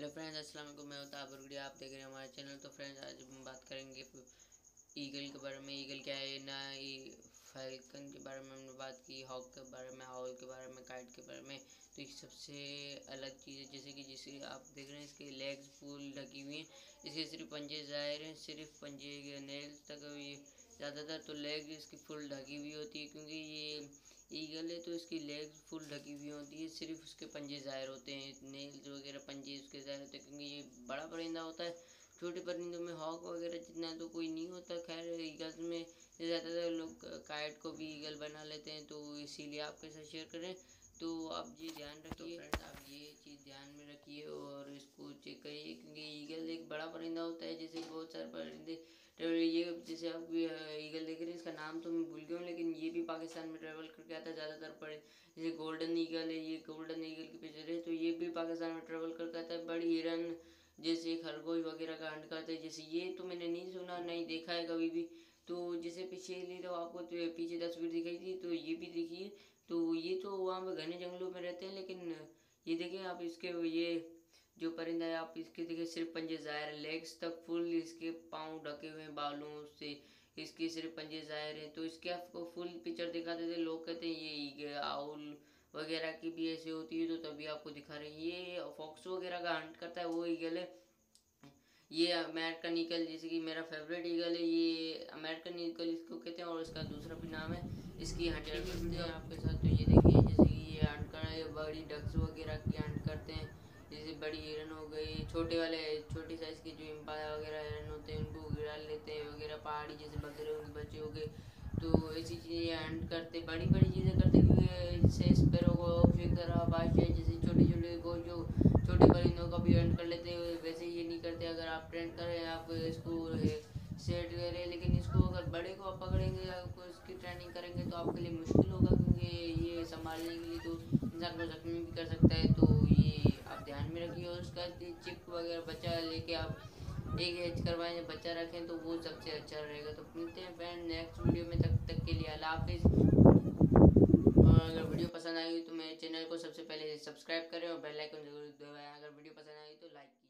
Hello friends السلام علیکم میں تابر گڑیا آپ دیکھ رہے ہیں ہمارا چینل تو فرینڈز آج ہم بات کریں گے ایگل کے بارے میں ایگل کیا ہے نہ فیلکن کے بارے میں ہم نے بات کی ہاک کے بارے میں ہاول کے بارے میں کائٹ کے بارے میں تو یہ سب سے الگ چیز ہے جیسے کہ جسے آپ دیکھ رہے ہیں اس کے لیگز پول ڈھکی ہوئی ہیں اس کے صرف پنجے ظاہر ہیں صرف پنجے کے نیل تک یہ زیادہ تر تو لیگ اس کی فل ڈھکی ہوئی ہوتی ہے کیونکہ ایگل ہے تو اس کی لیگ فل ڈھکی ہوئی ہوتی ہے صرف اس کے پنجے ظاہر ہوتے ہیں نیلز وغیرہ پنجے اس کے ظاہر ہوتے ہیں کیونکہ یہ بڑا پرندہ ہوتا ہے چھوٹے پرندوں میں ہاک وغیرہ جتنا تو کوئی نہیں ہوتا۔ خیر ایگلز میں زیادہ تر لوگ کائٹ کو بھی ایگل بنا لیتے ہیں تو اسی لیے آپ کے ساتھ شیئر کریں۔ تو آپ یہ دھیان رکھیے آپ یہ چیز دھیان میں رکھیے اور اس کو چیک کریے کیونکہ پاکستان میں ٹریول کر کے آتا ہے، زیادہ تر بڑے جیسے گولڈن ایگل ہے، یہ گولڈن ایگل کے پیچھے رہے تو یہ بھی پاکستان میں ٹریول کر کے آتا ہے۔ بڑی ہرن، جیسے خرگوش وغیرہ کا ہنڈ کرتا ہے۔ جیسے یہ تو میں نے نہیں سنا، نہیں دیکھا ہے کبھی بھی۔ تو جیسے پیچھے لی تو آپ کو پیچھے تصویر دکھائی تھی تو یہ بھی دیکھیے۔ تو یہ تو وہاں پہ گھنے جنگلوں میں رہتے ہیں، لیکن یہ دیکھیں آپ اس کے یہ جو پرندہ ہے، آپ اس کے دیکھیں صرف پنجے ظاہر لیگس تک فل اس کے پاؤں ڈھکے ہوئے ہیں، بالوں سے۔ اس کی صرف پنجے ظاہر ہے تو اس کے آپ کو فل پکچر دکھاتے تھے۔ لوگ کہتے ہیں یہ آول وغیرہ کی بھی ایسے ہوتی ہے تو تبھی آپ کو دکھا رہے ہیں۔ یہ فاکس وغیرہ کا ہنٹ کرتا ہے، وہ ایگل ہے۔ یہ امریکن ایگل جیسے کہ میرا فیوریٹ ایگل ہے، یہ امریکن ایگل اس کو کہتے ہیں اور اس کا دوسرا بھی نام ہے۔ اس کی ہنڈریڈ کرتے ہیں آپ کے ساتھ۔ تو یہ دیکھیے، جیسے کہ یہ ہنٹ کرنا یہ بڑی ڈکس وغیرہ کی ہنٹ کرتے ہیں۔ جیسے بڑی ہرن ہو گئی، چھوٹے والے، چھوٹی سائز کی جو امپایا وغیرہ ہرن ہوتے ہیں پہاڑی جیسے بکرے ہوں گے بچے ہو گئے۔ تو ایسی چیزیں اینڈ کرتے، بڑی بڑی چیزیں کرتے، کیونکہ جیسے اسپیرو کو فکر بادشاہ جیسے چھوٹے چھوٹے کو جو چھوٹے پرندوں کا بھی اینڈ کر لیتے ہیں ویسے یہ نہیں کرتے۔ اگر آپ ٹرینڈ کریں، آپ اس کو سیٹ کریں، لیکن اس کو اگر بڑے کو آپ پکڑیں گے، آپ اس کی ٹریننگ کریں گے، تو آپ کے لیے مشکل ہوگا، کیونکہ یہ سنبھالنے کے لیے تو انسان کو زخمی بھی کر سکتا ہے۔ تو یہ آپ دھیان میں رکھیے، اور اس کا چپ وغیرہ، بچہ لے کے آپ ایک ایج کروائیں یا بچہ رکھیں تو وہ سب سے اچھا رہے گا۔ تو ملتے ہیں فرینڈ نیکسٹ ویڈیو میں، تب تک کے لیے اللہ حافظ۔ اگر ویڈیو پسند آئی تو میرے چینل کو سب سے پہلے سبسکرائب کریں اور بیل آئکن ضرور دبائیں۔ اگر ویڈیو پسند آئی تو لائک کیجیے